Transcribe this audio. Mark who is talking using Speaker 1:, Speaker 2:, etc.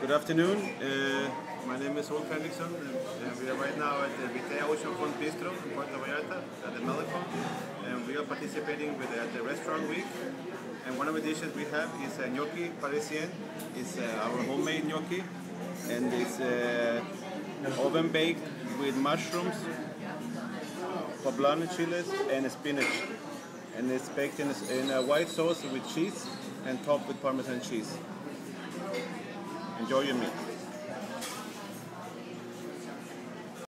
Speaker 1: Good afternoon. Uh, my name is Ulf Henriksson. Uh, we are right now at the Vitea Oceanfront Bistro in Puerto Vallarta at the Malecon. And we are participating with at the restaurant week. And one of the dishes we have is uh, gnocchi parisien. It's uh, our homemade gnocchi. And it's uh, oven baked with mushrooms, poblano chiles, and spinach. And it's baked in a, in a white sauce with cheese and topped with Parmesan cheese. Enjoy your meal.